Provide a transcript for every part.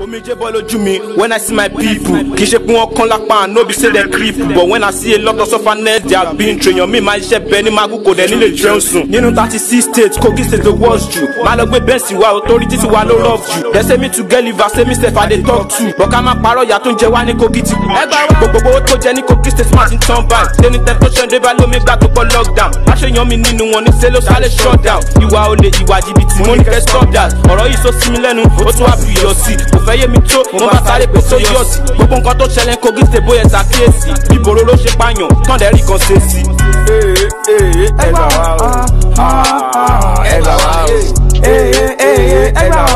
omijé bọ́ lójú mi when i see my people kì í ṣe pé wọ́n kán lápá no be say dem creep but when i see a lot of sufferness they are being trained yan mi máa ṣiṣẹ́ bẹ́ẹ̀ ní máa kú kò dẹ̀ nílé jẹun nínú thirty six states kogi state the worst jù máa lọ gbé bẹ́ẹ̀sì wa authority ti wa ló rough jù dem say me to get liver say me sef i dey talk to. but ká má parọ́ ìyá tó ń jẹ wá ní kogi ti kú. ẹgbẹ́ wa gbogbo tó jẹ ní kogi state smart ń tán báyìí lẹ́nu tẹ́tọ́sán débà lómi gbà gbogbo lockdown láṣeyàn mi nínú wọn ní sẹ́lẹ̀ sálẹ̀ shutdown ìwà olè ìwà jìbìtì mo stop that ọ̀rọ̀ so sí mi lẹ́nu ó tún wá kò fẹ́ yé mi tó mo bá sáré pé sóyọ́sì gbogbo nǹkan tó ṣẹlẹ̀ ń kogi ṣe bóyá ṣàkíyèsí bíbòrò ló ṣe pààyàn tán lẹ́rìí kan ṣe sí. ẹ gbà wá o ẹ gbà wá o ẹ gbà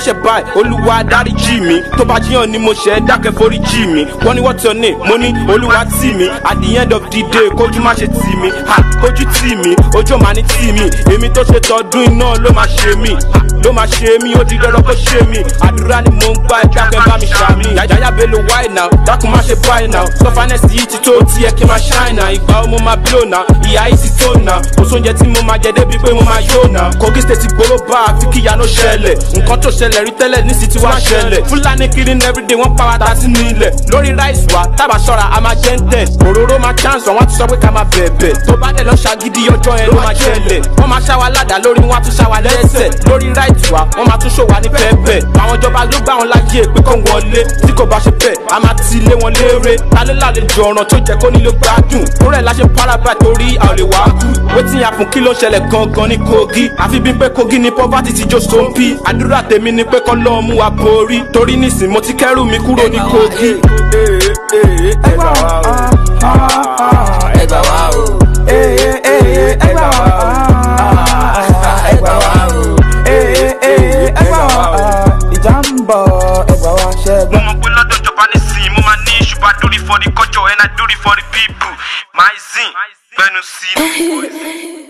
dẹ́ṣẹ̀ báyìí olúwa dáríjì mi tó bá jiyàn ni mo ṣẹ̀ dákẹ́ foríjì mi wọ́n ní what's your name mo ní olúwa tì mí at the end of the day kójú má ṣe tì mí ha kójú tì mí ojú ò má ní tì mí èmi tó ṣe tọdún iná ló má ṣe mí ló má ṣe mí ó di dandan kó ṣe mí àdúrà ni mò ń gbà ẹ̀dá pẹ́ bá mi ṣàmì. Yàyà Bello why now? Dákun má ṣe buy now. Sọ́fánẹ́sì yìí ti tó tiẹ̀ kí n máa ṣáì náà. Ìgbà ó mo máa blow náà. Ìyá yìí ti tó náà. Kò sóúnjẹ tí mo máa jẹ débi pé mo máa yó náà. Kogi state gbóró bá àfi kí ìyanu ṣẹlẹ̀. Nǹkan tó ṣẹlẹ̀ rí tẹ́lẹ̀ ní sì ti wá ṣẹlẹ̀. Fúlàní kiri ní everyday wọ́n pa wa ta sí ní ilẹ̀. Lórí rice tábà ṣọ́ra a máa jẹ́ ń tẹ̀ òróró máa chance wọn ti sọ pé ká máa bẹ̀bẹ̀ tó bá dẹ̀ lọ ṣàgídí ọjọ́ ẹ ló máa jẹ́lẹ̀ wọ́n máa ṣá wa ládàá lórí wọn á tún ṣá wa lẹ́sẹ̀ lórí right wa wọ́n máa tún ṣòwà ní pẹ́ẹ́pẹ́ àwọn ìjọba ló gbà wọn láyé pé kó wọlé tí kò bá ṣe bẹ́ẹ̀ a máa ti lé wọn léèrè ta lálejò ọ̀ràn tó jẹ́ kó nílò gbádùn fúnra ẹ̀ láṣẹ paraba torí a wá kú wetin kí ló ṣẹlẹ̀ gangan ní Kogi àfi bí pé Kogi ni poverty ti jó stompi àdúrà tèmi ni pé kọ́ lọ́ọ́ mú wa borí torí nísìn mo ti kẹ́rù mi kúrò ní Kogi ẹgbà wá o ẹgbà wá o ẹgbà wá o ẹgbà wá o ẹgbà wá o ìjà ń bọ̀ ẹgbà wá ṣẹ́gbà. mo mọ̀ pé lọ́dọ̀ it for the culture and I do it for the people my zin gbẹnu